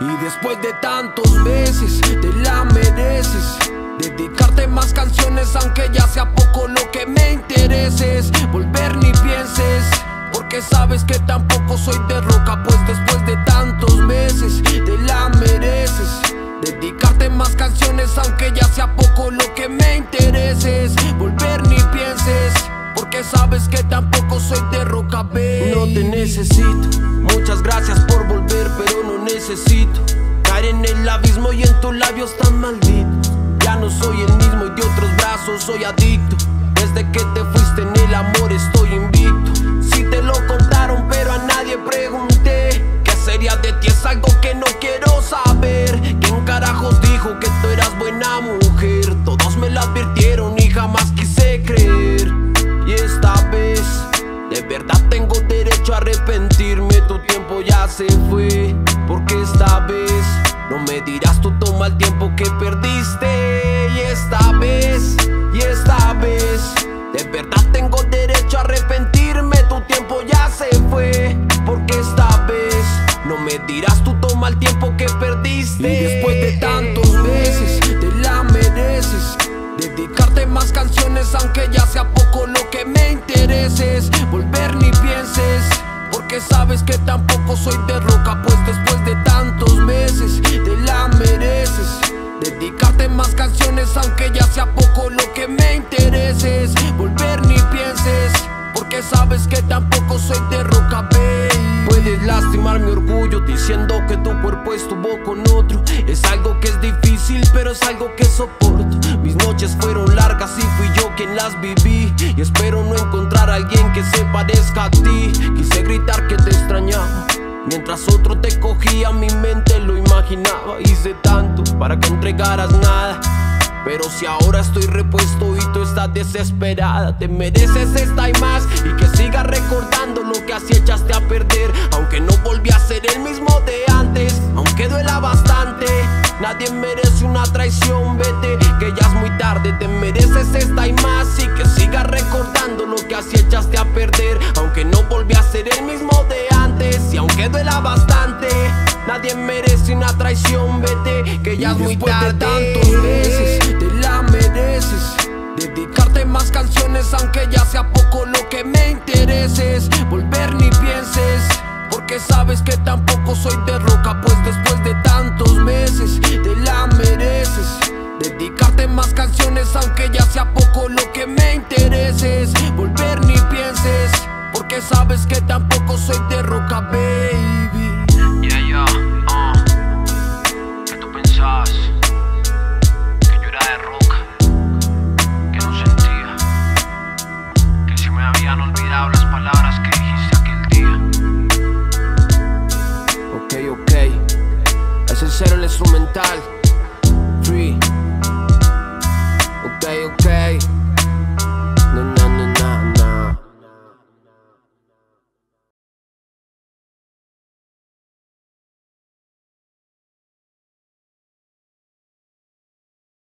Y después de tantos veces te la mereces. Dedicarte más canciones intereses Volver ni pienses porque sabes que tampoco soy de No te necesito, muchas gracias por volver pero no necesito Caer en el abismo y en tus labios tan malditos Ya no soy el mismo y de otros brazos soy adicto. Desde que te fuiste en el amor estoy invicto. Si te lo contaron pero a nadie pregunté ¿Qué sería de ti? Es algo que no quiero saber. ¿Quién carajos dijo que tú eras tiempo ya se fue Porque esta vez no me dirás tú toma el tiempo que perdiste. Y esta vez, y esta vez De verdad tengo derecho a arrepentirme. Tu tiempo ya se fue Porque esta vez no me dirás tú toma el tiempo que perdiste. Y después de tantos veces te la mereces. Dedicarte más canciones aunque ya sea poco lo que me intereses. Volver ni pienses porque sabes que tampoco soy de roca Pues después de tantos meses te la mereces. Dedicarte más canciones aunque ya sea poco lo que me intereses. Volver ni pienses porque sabes que tampoco soy de roca, baby. Puedes lastimar mi orgullo diciendo que tu cuerpo estuvo con otro. Es algo que es difícil pero es algo que soporto. Mis noches fueron y fui yo quien las viví Y espero no encontrar a alguien que se parezca a ti. Quise gritar que te extrañaba Mientras otro te cogía mi mente lo imaginaba. Hice tanto para que entregaras nada pero si ahora estoy repuesto y tú estás desesperada Te mereces esta y más Y que sigas recordando lo que así echaste a perder. Aunque no volví a ser el mismo de antes Aunque duela bastante Nadie merece una traición, vete Que ya es muy tarde Te mereces esta y más. Y que sigas recordando lo que así echaste a perder. Aunque no volví a ser el mismo de antes Y aunque duela bastante Nadie merece una traición, vete Que ya es muy tarde de tantos veces te la mereces. Dedicarte más canciones aunque ya sea poco lo que me intereses. Volver ni pienses porque sabes que tampoco soy de roca Pues después más canciones Aunque ya sea poco lo que me intereses. Volver ni pienses Porque sabes que tampoco soy de roca, baby. Yeah, yeah, uh. Tú pensabas? Que yo era de roca Que no sentía. Que se me habían olvidado las palabras que dijiste aquel día. Ok, ok. Es sincero el instrumental